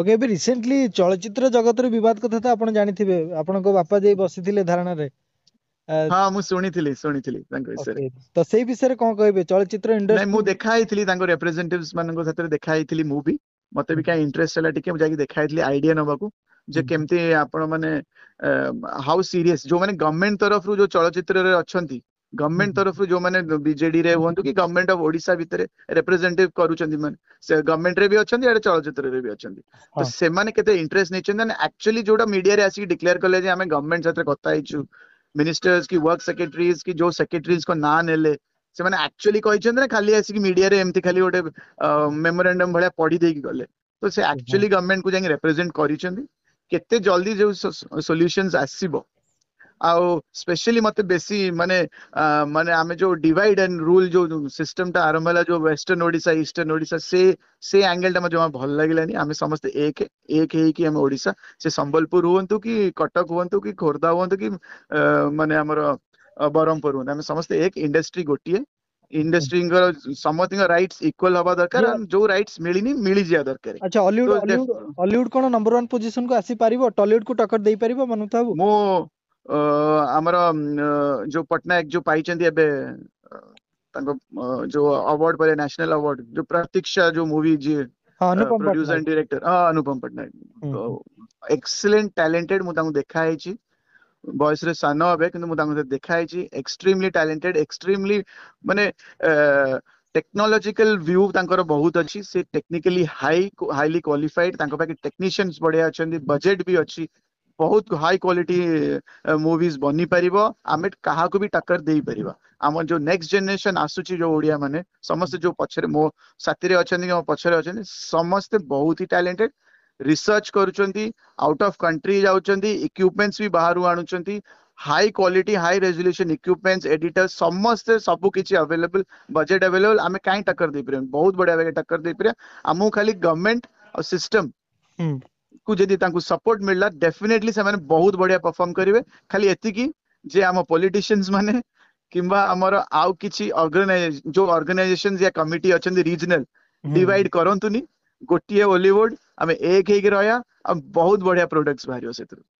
Okay ଏବେ recently ଚଳଚ୍ଚିତ୍ର ଜଗତର ବିବାଦ କଥା ତ ଆପଣ ଜାଣିଥିବେ ଆପଣଙ୍କ ବାପା ଯାଇ ବସିଥିଲେ ଧାରଣାରେ ହଁ ମୁଁ ଶୁଣିଥିଲି ଶୁଣିଥିଲି ତାଙ୍କ ବିଷୟରେ ତ ସେଇ ବିଷୟରେ କଣ କହିବେ ଚଳଚ୍ଚିତ୍ର ଇଣ୍ଡଷ୍ଟ୍ରି ମୁଁ ଦେଖା ହେଇଥିଲି ତାଙ୍କ ରିପ୍ରେଜେଣ୍ଟେଟିଭ୍ସ ମାନଙ୍କ ସାଥିରେ ଦେଖା ହେଇଥିଲି ମୁଁ ବି ମତେ ବି କାଇଁ ଇଣ୍ଟରେଷ୍ଟ ହେଲା ଟିକେ ମୁଁ ଯାଇକି ଦେଖା ହେଇଥିଲି ଆଇଡିଆ ନବାକୁ ଯେ କେମିତି ଆପଣ ମାନେ ହାଉ ସିରିୟସ୍ ଯୋଉମାନେ ଗଭର୍ଣ୍ଣମେଣ୍ଟ ତରଫରୁ ଯୋଉ ଚଳଚ୍ଚିତ୍ରରେ ଅଛନ୍ତି गवर्नमेंट हम्म, हम्म। तरफ जो मैंने बीजेडी रे हुंतु कि गवर्नमेंट ऑफ ओडिशा भीतर रिप्रेजेंटेटिव करूछंती माने से गवर्नमेंट रे भी अच्छंती एडे चलचित्र रे भी अच्छंती तो से माने केते इंटरेस्ट नेछंती एंड एक्चुअली जोटा मीडिया रे आसी डिक्लेयर करले जे हमें गवर्नमेंट साथे कथा आइछु मिनिस्टर्स की वर्क सेक्रेटरीज की जो सेक्रेटरीज को ना नेले से माने एक्चुअली कहछंती ना खाली आसी कि मीडिया रे एमती खाली गोटे मेमोरेंडम भलिया पढ़ी दे कि गले तो से एक्चुअली गवर्नमेंट को जाई रिप्रेजेंट करिसेंती केते जल्दी जो सॉल्यूशंस आसीबो ଆଉ ସ୍ପେଶିଆଲି ମତେ ବେଶୀ ମାନେ ମାନେ ଆମେ ଯୋଉ ଡିଭାଇଡ ଆଣ୍ଡ ରୁଲ ଯୋଉ ସିଷ୍ଟମଟା ଆରମ୍ଭ ହେଲା ଯୋଉ ୱେଷ୍ଟର୍ଣ୍ଣ ଓଡ଼ିଶା ଇଷ୍ଟର୍ଣ୍ଣ ଓଡ଼ିଶା ସେ ସେ ଆଙ୍ଗେଲଟା ମତେ ଜମା ଭଲ ଲାଗିଲାନି ଆମେ ସମସ୍ତେ ଏକ ଏକ ହେଇକି ଆମେ ଓଡ଼ିଶା ସେ ସମ୍ବଲପୁର ହୁଅନ୍ତୁ କି କଟକ ହୁଅନ୍ତୁ କି ଖୋର୍ଦ୍ଧା ହୁଅନ୍ତୁ କି ମାନେ ଆମର ବ୍ରହ୍ମପୁର ହୁଅନ୍ତୁ ଆମେ ସମସ୍ତେ ଏକ ଇଣ୍ଡଷ୍ଟ୍ରି ଗୋଟିଏ ଇଣ୍ଡଷ୍ଟ୍ରିଙ୍କର ସମସ୍ତଙ୍କ ରାଇଟ୍ସ ଇକ୍ୱାଲ ହବା ଦରକାର ଯୋଉ ରାଇଟ୍ସ ମିଳିନି ମିଳିଯିବା ଦରକାର ଆଚ୍ଛା ଅଲିଉଡ ଅଲିଉଡ କଣ ନମ୍ବର 1 ପୋଜିସନକୁ ଆସିପାରିବ ଟଲିଉଡକୁ ଟକ୍କର ଦେଇପାରିବ ମନୁତ ବାବୁ ମୁଁ जो पटनायक जो पाई जो अवार्ड पर नेशनल अवार्ड जो प्रतीक्षा जो मूवी जी हाँ, प्रोड्यूसर डायरेक्टर हाँ अनुपम पटनायक एक्सलेंट टैलेंटेड मुझे देखा है बयस रे हे कि देखा एक्सट्रीमली टैलेंटेड एक्सट्रीमली मानने टेक्नोलॉजिकल व्यू तांकर बहुत अच्छी से technically high highly qualified technicians बढ़िया अच्छा बजेट भी अच्छी ବହୁତ ହାଇ କ୍ୱାଲିଟି ମୁଭିଜ ବନି ପାରିବ ଆମେ କାହାକୁ ବି ଟକ୍କର ଦେଇପାରିବା ଆମ ଯୋଉ ନେକ୍ସଟ ଜେନେରେସନ ଆସୁଛି ଯୋଉ ଓଡ଼ିଆ ମାନେ ସମସ୍ତେ ଯୋଉ ପଛରେ ମୋ ସାଥିରେ ଅଛନ୍ତି ମୋ ପଛରେ ଅଛନ୍ତି ସମସ୍ତେ ବହୁତ ହି ଟ୍ୟାଲେଣ୍ଟେଡ ରିସର୍ଚ୍ଚ କରୁଛନ୍ତି ଆଉଟ ଅଫ୍ କଣ୍ଟ୍ରି ଯାଉଛନ୍ତି ଇକ୍ୟୁପମେଣ୍ଟସ ବି ବାହାରୁ ଆଣୁଛନ୍ତି high quality high resolution equipments editor ସମସ୍ତେ ସବୁ କିଛି ଆଭେଲେବଲ ବଜେଟ ଆଭେଲେବଲ ଆମେ କାହିଁ ଟକ୍କର ଦେଇପାରିବା ବହୁତ ବଢିଆ ଟକ୍କର ଦେଇପାରିବା ଆମକୁ ଖାଲି ଗଭର୍ଣ୍ଣମେଣ୍ଟ ଆଉ ସିଷ୍ଟମ को जदि सपोर्ट मिलला डेफिनेटली से बहुत बढ़िया परफॉर्म करेंगे खाली एति की जे आम पॉलिटिशियंस माने किंबा आमर आउ किछि ऑर्गेनाइज जो ऑर्गेनाइजेशन या कमिटी अछन रीजनल डिवाइड करंतुनी गोटिए हॉलीवुड आम एक रहया रहा बहुत बढ़िया प्रोडक्ट्स बाहर से